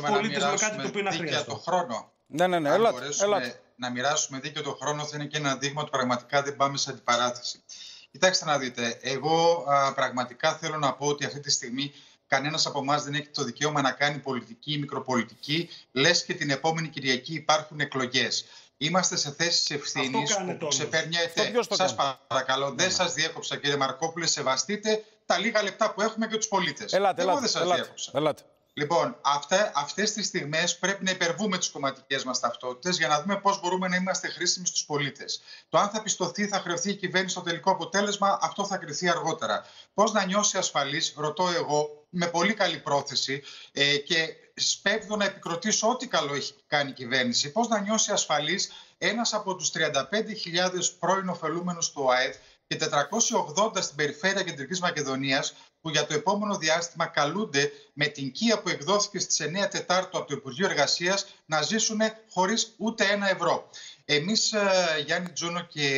πολίτες με κάτι το οποίο είναι αχρίαστο. Το χρόνο. Ναι, ναι, ναι. Αν Ελάτε, μπορέσουμε ελάτε. να μοιράσουμε δίκαιο το χρόνο, θα είναι και ένα δείγμα ότι πραγματικά δεν πάμε σε αντιπαράθεση. Κοιτάξτε να δείτε, εγώ α, πραγματικά θέλω να πω ότι αυτή τη στιγμή κανένας από εμάς δεν έχει το δικαίωμα να κάνει πολιτική ή μικροπολιτική, λες και την επόμενη Κυριακή υπάρχουν εκλογές. Είμαστε σε θέσεις ευθύνη Αυτό κάνετε που όμως. ξεπερνιέται. Αυτό ποιος το Σας κάνει; παρακαλώ, δεν σας διέκοψα κύριε Μαρκόπουλε, σεβαστείτε τα λίγα λεπτά που έχουμε και τους πολίτες. Ελάτε, Εγώ ελάτε. δεν σας ελάτε, διέκοψα. ελάτε. Λοιπόν, αυτά, αυτές τις στιγμές πρέπει να υπερβούμε τις κομματικές μας ταυτότητες για να δούμε πώς μπορούμε να είμαστε χρήσιμοι στους πολίτες. Το αν θα πιστωθεί, θα χρεωθεί η κυβέρνηση στο τελικό αποτέλεσμα, αυτό θα κριθεί αργότερα. Πώς να νιώσει ασφαλής, ρωτώ εγώ, με πολύ καλή πρόθεση ε, και σπέβδω να επικροτήσω ό,τι καλό έχει κάνει η κυβέρνηση. Πώς να νιώσει ασφαλής ένας από τους 35.000 πρώην ωφελούμενους του ΑΕΔ και 480 στην περιφέρεια Κεντρικής Μακεδονίας που για το επόμενο διάστημα καλούνται με την κία που εκδόθηκε στις 9 Τετάρτου από το Υπουργείο Εργασίας να ζήσουν χωρίς ούτε ένα ευρώ. Εμείς, ε, Γιάννη Τζούνο και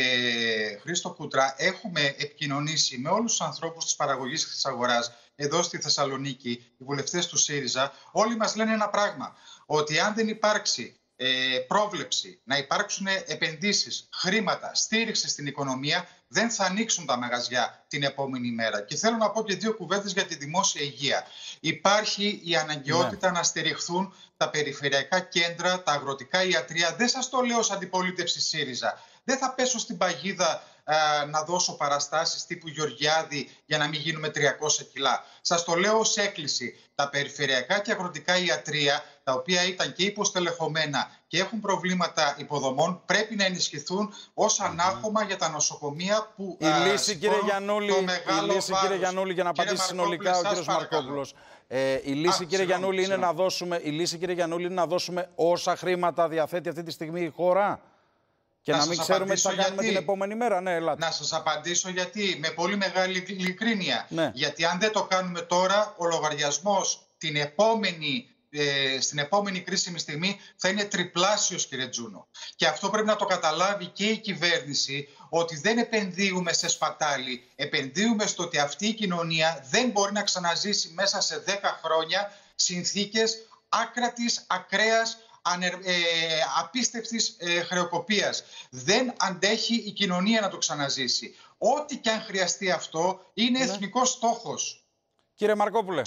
Χρήστο Κούτρα, έχουμε επικοινωνήσει με όλους τους ανθρώπους της παραγωγής και της αγοράς εδώ στη Θεσσαλονίκη, οι βουλευτές του ΣΥΡΙΖΑ. Όλοι μας λένε ένα πράγμα, ότι αν δεν υπάρξει ε, πρόβλεψη, να υπάρξουν επενδύσεις, χρήματα, στήριξη στην οικονομία, δεν θα ανοίξουν τα μαγαζιά την επόμενη μέρα. Και θέλω να πω και δύο κουβέντες για τη δημόσια υγεία. Υπάρχει η αναγκαιότητα να στηριχθούν τα περιφερειακά κέντρα, τα αγροτικά ιατρία. Δεν σας το λέω ως αντιπολίτευση ΣΥΡΙΖΑ. Δεν θα πέσω στην παγίδα α, να δώσω παραστάσεις τύπου Γεωργιάδη για να μην γίνουμε 300 κιλά. Σας το λέω ως έκκληση. Τα περιφερειακά και αγροτικά ιατρία, τα οποία ήταν και υποστελεχωμένα και έχουν προβλήματα υποδομών, πρέπει να ενισχυθούν ως ανάχωμα για τα νοσοκομεία που Η α, λύση, κύριε σπορούν Γιαννούλη, το η μεγάλο λύση, κύριε βάρος. Γιαννούλη, για να Κύριε απαντήσει Μαρκόπουλε, συνολικά ο σας κύριος παρακαλώ. Μαρκόπουλος. Ε, η λύση, Α, κύριε συγγνώμη, Γιαννούλη, είναι συγγνώμη. να δώσουμε, η λύση, κύριε Γιαννούλη, είναι να δώσουμε όσα χρήματα διαθέτει αυτή τη στιγμή η χώρα και Να να, σας μην ξέρουμε τι θα απαντήσω κάνουμε γιατί. την επόμενη μέρα. Ναι, ελάτε. Να σας απαντήσω γιατί, με πολύ μεγάλη ειλικρίνεια. Ναι. Γιατί αν δεν το κάνουμε τώρα, ο λογαριασμός την επόμενη, ε, στην επόμενη κρίσιμη στιγμή θα είναι τριπλάσιος, κύριε Τζούνο. Και αυτό πρέπει να το καταλάβει και η κυβέρνηση, ότι δεν επενδύουμε σε σπατάλη. Επενδύουμε στο ότι αυτή η κοινωνία δεν μπορεί να ξαναζήσει μέσα σε 10 χρόνια συνθήκες άκρατης, ακραίας, ανερ, ε, απίστευτης ε, χρεοκοπίας. Δεν αντέχει η κοινωνία να το ξαναζήσει. Ό,τι και αν χρειαστεί αυτό είναι Ναι. εθνικός στόχος. Κύριε Μαρκόπουλε,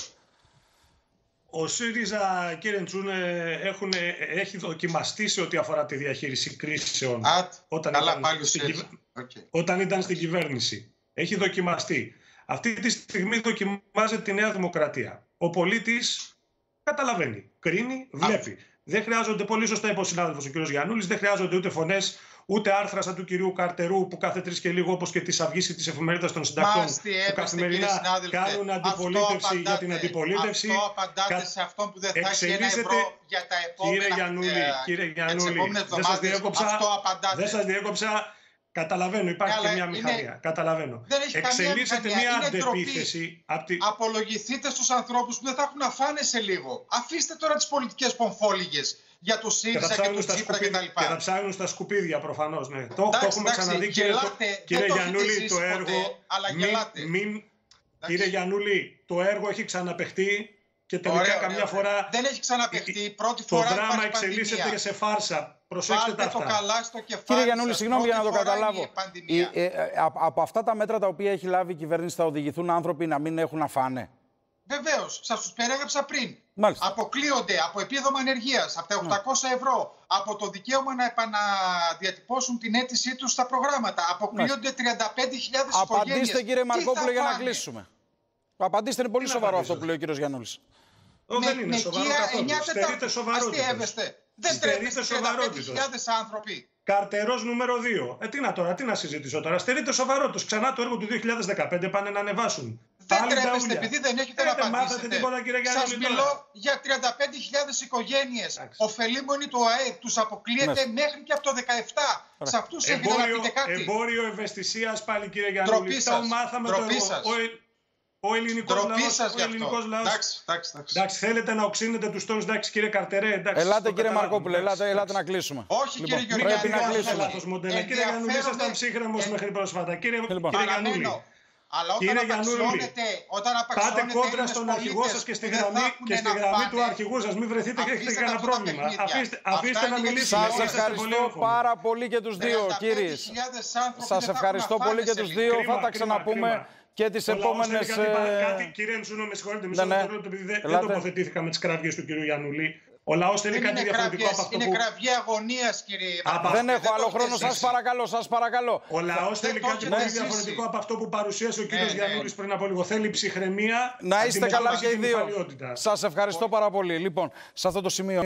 Ο ΣΥΡΙΖΑ, κύριε Τσούνε, έχουν, έχει δοκιμαστεί σε ό,τι αφορά τη διαχείριση κρίσεων Α, όταν, καλά ήταν πάλι στην, σε... κυβε- Οκ. όταν ήταν στην κυβέρνηση. Έχει δοκιμαστεί. Αυτή τη στιγμή δοκιμάζεται τη Νέα Δημοκρατία. Ο πολίτης καταλαβαίνει, κρίνει, βλέπει. Δεν χρειάζονται, πολύ σωστά είπε ο συνάδελφος ο κ. Γιαννούλης, δεν χρειάζονται ούτε φωνές, ούτε άρθρα σαν του κυρίου Καρτερού που κάθε τρεις και λίγο, όπως και τη Αυγής ή τη Εφημερίδα των Συντακτών, Μάστι που έπεστε, κύριε καθημερινά συνάδελφε. κάνουν Αυτό αντιπολίτευση για απαντάτε. την αντιπολίτευση. Αυτό απαντάτε Κα- σε αυτόν που δεν θα έχει ένα εξελίσσεται- ευρώ για τα επόμενα Κύριε Γιαννούλη, ε, κύριε για τις Γιαννούλη, επόμενες δεν σας εβδομάδες. διέκοψα, Αυτό απαντάτε. δεν σας διέκοψα. Καταλαβαίνω, υπάρχει Ναι, και αλλά μια είναι- μηχανία. Καταλαβαίνω. Δεν έχει καμία Εξελίσσεται μηχανία, μια είναι ντροπή. αντεπίθεση από τη... Απολογηθείτε στους ανθρώπους που δεν θα έχουν να φάνε σε λίγο. Αφήστε τώρα τις πολιτικές πομφόλιγες για το Και θα ΣΥΡΙΖΑ και, ψάχνουν το στα Τσίπρα σκουπίδια, κτλ. και θα ψάχνουν στα σκουπίδια προφανώς. Ναι. Το, το Εντάξει, έχουμε εντάξει, ξαναδεί, κύριε, γελάτε, το- δεν κύριε το έχετε Γιαννούλη, ζήσει το ποτέ, έργο. αλλά μην, γελάτε. μην, Εντάξει. κύριε Γιαννούλη, το έργο έχει ξαναπεχτεί και τελικά Ωραία, καμιά ωραία, ωραία. φορά Δεν έχει ξαναπεχτεί. Πρώτη το φορά δράμα υπάρχει εξελίσσεται πανδημία. σε φάρσα. Προσέξτε τα Βάλτε το αυτά. καλά στο κεφάλι Κύριε Γιαννούλη, σας. συγγνώμη για να το Πρώτη φορά καταλάβω. είναι η πανδημία. Η- ε, ε, από, από αυτά τα μέτρα τα οποία έχει λάβει η κυβέρνηση θα οδηγηθούν άνθρωποι να μην έχουν να φάνε. Βεβαίως, σας τους περιέγραψα πριν. Μάλιστα. Αποκλείονται από επίδομα ανεργίας, από τα 800 ευρώ, από το δικαίωμα να επαναδιατυπώσουν την αίτησή τους στα προγράμματα. Αποκλείονται 35.000 οικογένειε. Απαντήστε κύριε Μαρκόπουλο για να κλείσουμε. Απαντήστε, είναι πολύ Τι να σοβαρό απαντήσω; αυτό που λέει ο κύριος Γιαννούλης. Ω, δεν είναι σοβαρό καθόλου. Στερείται σοβαρότητα. Αστείευεστε. Δεν Στερείται τρέπεστε 35.000 σοβαρότητας. άνθρωποι. Καρτερός νούμερο 2. Ε, τι να τώρα, τι να συζητήσω τώρα. Στερείται σοβαρότητας. Ξανά το έργο του 2015 πάνε να ανεβάσουν. Δεν Πάλι τα τρέπεστε ούλια. επειδή δεν έχετε Ε, να δεν μάθατε απαντήσετε. τίποτα, κύριε Γιάννη, Σας τώρα. μιλώ για 35.000 οικογένειες. Εντάξει. Οφελήμονοι του ΑΕΠ τους αποκλείεται Μάλιστα. μέχρι και από το 17. Σε αυτούς έχετε να Εμπόριο, πείτε κάτι. εμπόριο ευαισθησίας πάλι, κύριε Ντροπή Γιάννη. Τα σας. μάθαμε Ντροπή το σας. Ο, ο ελληνικός Ντροπή λαό. σας Ο γι' ελληνικός αυτό. λαός. Εντάξει, εντάξει, εντάξει. Εντάξει, θέλετε να οξύνετε τους τόνου, εντάξει, κύριε Καρτερέ. Εντάξει, Ελάτε το κύριε καταλάβαμε, Μαρκόπουλε, εντάξει, ελάτε, ελάτε να εντάξει. κλείσουμε. Όχι, Λοιπόν, κύριε Μην Γεωργιάδη, πρέπει να κάνετε όχι, κλείσουμε. λάθος μοντέλο. Κύριε Ενδιαφέρονται- Γιαννούλη, ήσασταν ψύχρεμο Ε, μέχρι πρόσφατα. Κύριε, Λοιπόν. κύριε Γιαννούλη. Παραμένω. Αλλά όταν Κύριε Γιαννούλη, απαξιώνετε, όταν Πάτε απαξιώνετε κόντρα Έλληνες στον αρχηγό πολίτες σας και στη που δεν θα γραμμή, έχουν και στη να γραμμή φάνε, του αρχηγού σας. Μην βρεθείτε και έχετε Αφήστε κανένα τα αυτά τα πρόβλημα. παιχνίδια. Αφήστε, Αυτά αφήστε είναι να για μιλήσουμε. Σας Είσαστε ευχαριστώ πολύ πάρα πολύ και τους δύο, 35.000 κύριε. άνθρωποι Σας δεν θα ευχαριστώ έχουν να πολύ φάνε και σε τους λίγο. δύο. Κρίμα, Θα τα κρίμα, ξαναπούμε κρίμα. Και τις Ο λαός επόμενες... θέλει κάτι, ε, κάτι, κύριε Ενσούνο, με συγχωρείτε, μισό Ναι, ναι. δευτερόλεπτο, επειδή δεν, δεν Ελάτε. τοποθετήθηκα με τις κραυγές του κυρίου Γιαννουλή. Ο λαός θέλει Δεν κάτι είναι διαφορετικό κραυγές, από αυτό είναι που. κραυγή αγωνίας, κύριε Από- Μαρκάκη. Δεν έχω το άλλο έχετε χρόνο. Σας ζήσει. παρακαλώ, σας παρακαλώ. Ο λαός Δεν θέλει το κάτι έχετε πολύ ζήσει. διαφορετικό από αυτό που παρουσίασε ο κύριος ναι. Γιαννούλης πριν από λίγο. Θέλει ψυχραιμία. Να είστε καλά αντιμετώπιση και οι και δύο. νυφαλιότητα. Σας ευχαριστώ πάρα πολύ. Λοιπόν, σε αυτό το σημείο...